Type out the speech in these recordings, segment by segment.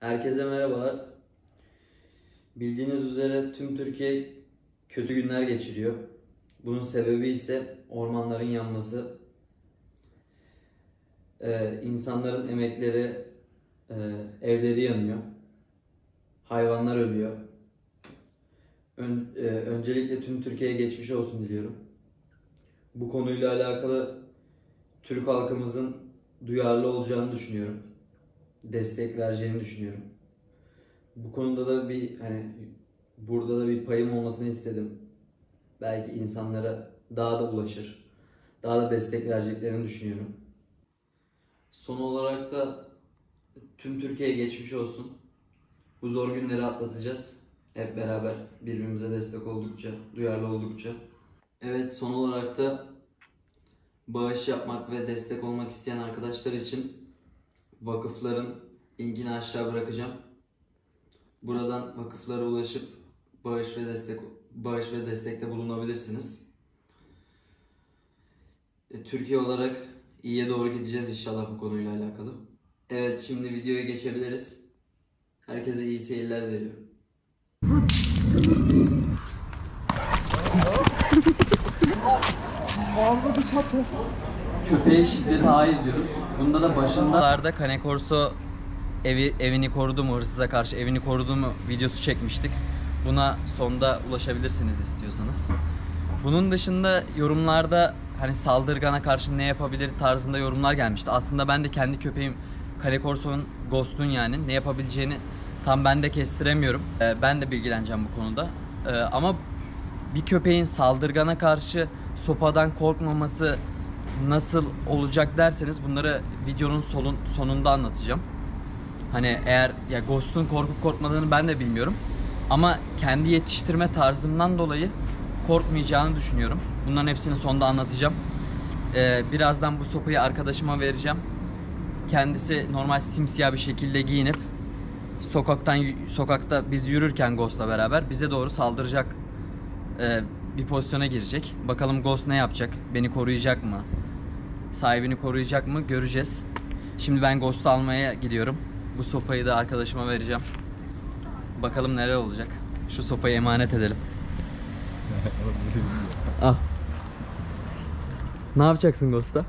Herkese merhabalar. Bildiğiniz üzere tüm Türkiye kötü günler geçiriyor. Bunun sebebi ise ormanların yanması. Ee, insanların emekleri, e, evleri yanıyor. Hayvanlar ölüyor. Ön- e, öncelikle tüm Türkiye'ye geçmiş olsun diliyorum. Bu konuyla alakalı Türk halkımızın duyarlı olacağını düşünüyorum. Destek vereceğini düşünüyorum. Bu konuda da bir hani burada da bir payım olmasını istedim. Belki insanlara daha da ulaşır. Daha da destek vereceklerini düşünüyorum. Son olarak da tüm Türkiye'ye geçmiş olsun. Bu zor günleri atlatacağız. Hep beraber birbirimize destek oldukça, duyarlı oldukça. Evet son olarak da bağış yapmak ve destek olmak isteyen arkadaşlar için vakıfların linkini aşağı bırakacağım. Buradan vakıflara ulaşıp bağış ve destek bağış ve destekte bulunabilirsiniz. E, Türkiye olarak iyiye doğru gideceğiz inşallah bu konuyla alakalı. Evet şimdi videoya geçebiliriz. Herkese iyi seyirler diliyorum. Köpeğe şiddete hayır diyoruz. Bunda da başındalarda Cane Corso evi, evini korudu mu, hırsıza karşı evini korudu mu videosu çekmiştik. Buna sonda ulaşabilirsiniz istiyorsanız. Bunun dışında yorumlarda hani saldırgana karşı ne yapabilir tarzında yorumlar gelmişti. Aslında ben de kendi köpeğim Cane Corso'nun Ghost'un yani ne yapabileceğini tam ben de kestiremiyorum. Ee, ben de bilgileneceğim bu konuda. Ee, ama bir köpeğin saldırgana karşı sopadan korkmaması nasıl olacak derseniz bunları videonun solun, sonunda anlatacağım. Hani eğer ya Ghost'un korkup korkmadığını ben de bilmiyorum. Ama kendi yetiştirme tarzımdan dolayı korkmayacağını düşünüyorum. Bunların hepsini sonda anlatacağım. Ee, birazdan bu sopayı arkadaşıma vereceğim. Kendisi normal simsiyah bir şekilde giyinip sokaktan sokakta biz yürürken Ghost'la beraber bize doğru saldıracak e, bir pozisyona girecek. Bakalım Ghost ne yapacak? Beni koruyacak mı? Sahibini koruyacak mı? Göreceğiz. Şimdi ben Ghost'u almaya gidiyorum. Bu sopayı da arkadaşıma vereceğim. Bakalım neler olacak. Şu sopayı emanet edelim. Al. Ne yapacaksın Ghost'a?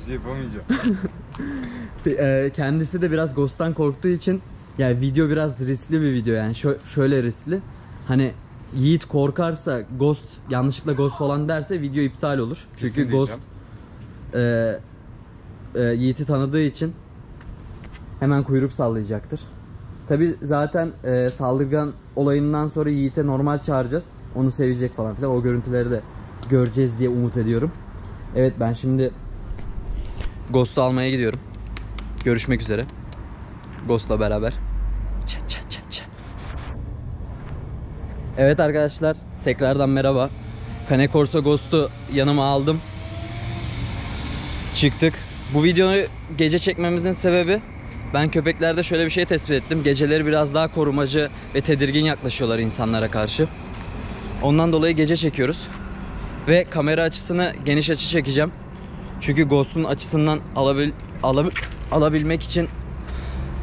bir şey yapamayacağım. E, kendisi de biraz Ghost'tan korktuğu için yani video biraz riskli bir video yani Şö- şöyle riskli. Hani Yiğit korkarsa Ghost yanlışlıkla Ghost falan derse video iptal olur. Çünkü Kesin Ghost diyeceğim. E, e, Yiğit'i tanıdığı için hemen kuyruk sallayacaktır. Tabi zaten e, saldırgan olayından sonra Yiğit'e normal çağıracağız. Onu sevecek falan filan. O görüntüleri de göreceğiz diye umut ediyorum. Evet ben şimdi Ghost'u almaya gidiyorum. Görüşmek üzere. Ghost'la beraber. Ça ça ça ça. Evet arkadaşlar tekrardan merhaba. Cane Corso Ghost'u yanıma aldım. Çıktık. Bu videoyu gece çekmemizin sebebi ben köpeklerde şöyle bir şey tespit ettim. Geceleri biraz daha korumacı ve tedirgin yaklaşıyorlar insanlara karşı. Ondan dolayı gece çekiyoruz. Ve kamera açısını geniş açı çekeceğim. Çünkü Ghost'un açısından alabil, alabil, alabilmek için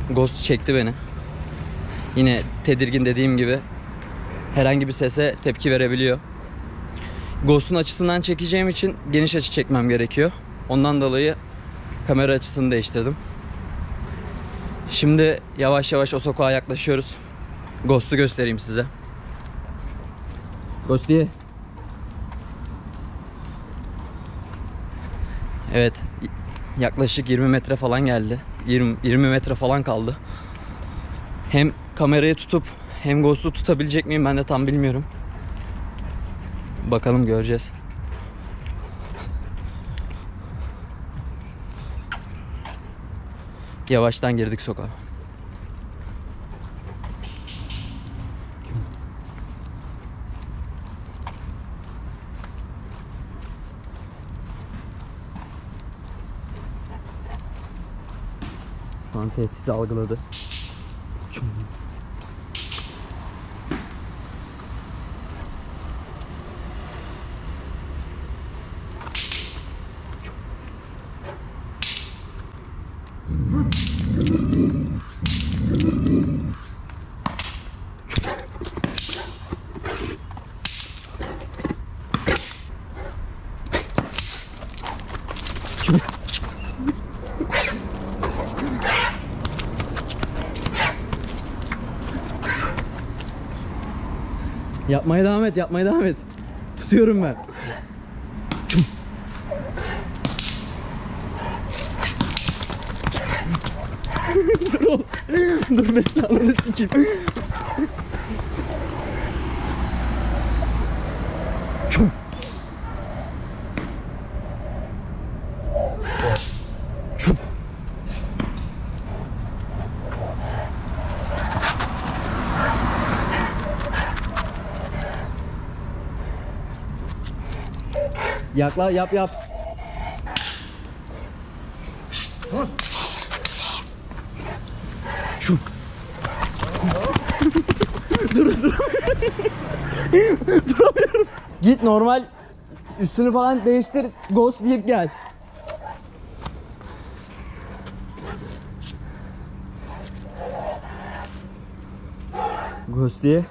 Ghost çekti beni. Yine tedirgin dediğim gibi herhangi bir sese tepki verebiliyor. Ghost'un açısından çekeceğim için geniş açı çekmem gerekiyor. Ondan dolayı kamera açısını değiştirdim. Şimdi yavaş yavaş o sokağa yaklaşıyoruz. Ghost'u göstereyim size. Ghost. Evet. Yaklaşık 20 metre falan geldi. 20, 20 metre falan kaldı. Hem kamerayı tutup hem Ghost'u tutabilecek miyim ben de tam bilmiyorum. Bakalım göreceğiz. Yavaştan girdik sokağa. Şu an tehdit algıladı. Yapmaya devam et, yapmaya devam et. Tutuyorum ben. Dur oğlum. Dur bekle ananı sikeyim. Yakla yap yap. Şu. dur dur. Duramıyorum. Git normal üstünü falan değiştir. Ghost deyip gel. Ghost diye.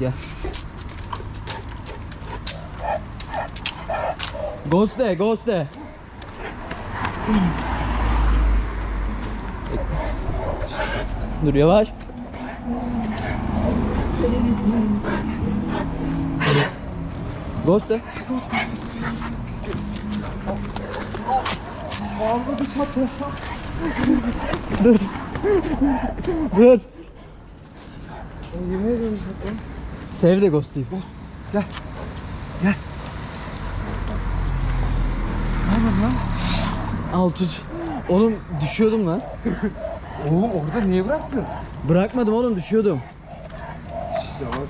Gel. Ghost de. Dur yavaş. Ghost de. Dur. Dur. Yemin ediyorum. Sev de Ghost'u. Gel. Gel. Ne yapıyorsun lan? Al tut. Oğlum düşüyordum lan. Oğlum orada niye bıraktın? Bırakmadım oğlum düşüyordum. Yavaş.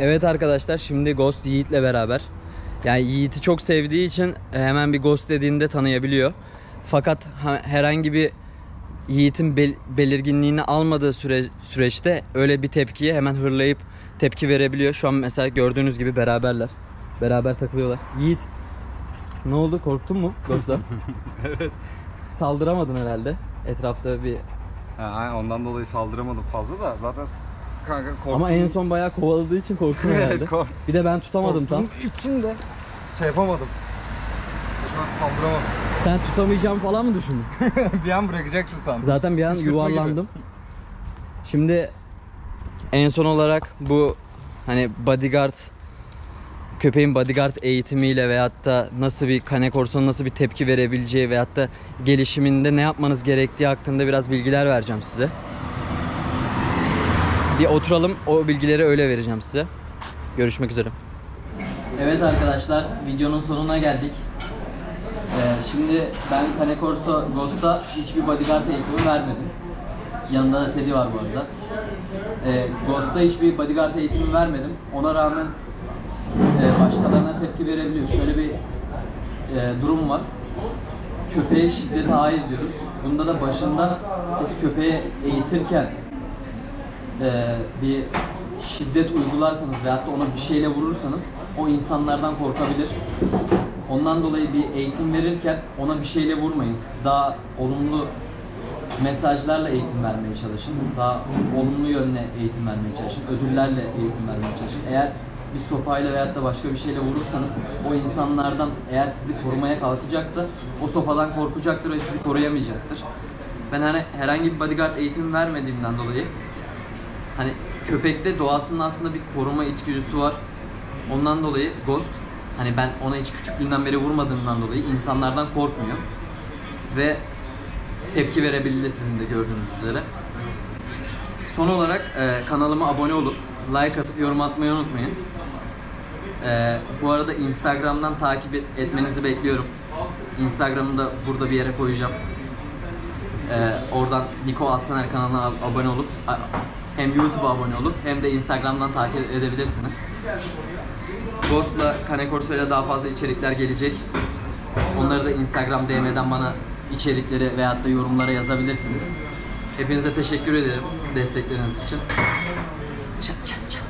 Evet arkadaşlar şimdi Ghost Yiğit'le beraber. Yani Yiğit'i çok sevdiği için hemen bir Ghost dediğinde tanıyabiliyor. Fakat ha- herhangi bir Yiğit'in bel- belirginliğini almadığı süre- süreçte öyle bir tepkiye hemen hırlayıp tepki verebiliyor. Şu an mesela gördüğünüz gibi beraberler. Beraber takılıyorlar. Yiğit ne oldu korktun mu Ghost'a? evet. Saldıramadın herhalde. Etrafta bir Ha, ondan dolayı saldıramadım fazla da zaten kanka korktum. ama en son bayağı kovaladığı için korktun herhalde. kork- Bir de ben tutamadım tam. Korktuğum içinde şey yapamadım. Ben saldıramadım. Sen tutamayacağım falan mı düşündün? bir an bırakacaksın sandım. Zaten bir an Kışkırtma gibi. yuvarlandım. Şimdi en son olarak bu hani bodyguard köpeğin bodyguard eğitimiyle veyahut da nasıl bir kane korsanın nasıl bir tepki verebileceği veyahut da gelişiminde ne yapmanız gerektiği hakkında biraz bilgiler vereceğim size. Bir oturalım o bilgileri öyle vereceğim size. Görüşmek üzere. Evet arkadaşlar videonun sonuna geldik. Ee, şimdi ben Cane Corso Ghost'a hiçbir bodyguard eğitimi vermedim. Yanında da Teddy var bu arada. Ee, Ghost'a hiçbir bodyguard eğitimi vermedim. Ona rağmen e, başkalarına tepki verebiliyor. Şöyle bir e, durum var. Köpeğe şiddete hayır diyoruz. Bunda da başında siz köpeğe eğitirken e, bir şiddet uygularsanız veyahut da ona bir şeyle vurursanız o insanlardan korkabilir. Ondan dolayı bir eğitim verirken ona bir şeyle vurmayın. Daha olumlu mesajlarla eğitim vermeye çalışın. Daha olumlu yönle eğitim vermeye çalışın. Ödüllerle eğitim vermeye çalışın. Eğer bir sopayla veyahut da başka bir şeyle vurursanız o insanlardan eğer sizi korumaya kalkacaksa o sopadan korkacaktır ve sizi koruyamayacaktır. Ben hani herhangi bir bodyguard eğitimi vermediğimden dolayı hani köpekte doğasının aslında bir koruma içgüdüsü var. Ondan dolayı Ghost hani ben ona hiç küçüklüğünden beri vurmadığımdan dolayı insanlardan korkmuyor. Ve tepki verebildi sizin de gördüğünüz üzere. Son olarak e, kanalıma abone olup like atıp yorum atmayı unutmayın. E, bu arada Instagram'dan takip et- etmenizi bekliyorum. Instagram'ı da burada bir yere koyacağım. E, oradan Niko Aslaner kanalına ab- abone olup hem YouTube'a abone olup hem de Instagram'dan takip edebilirsiniz. Ghost'la Cane Corso'yla daha fazla içerikler gelecek. Onları da Instagram DM'den bana içerikleri veyahut da yorumlara yazabilirsiniz. Hepinize teşekkür ederim destekleriniz için. Çak çak.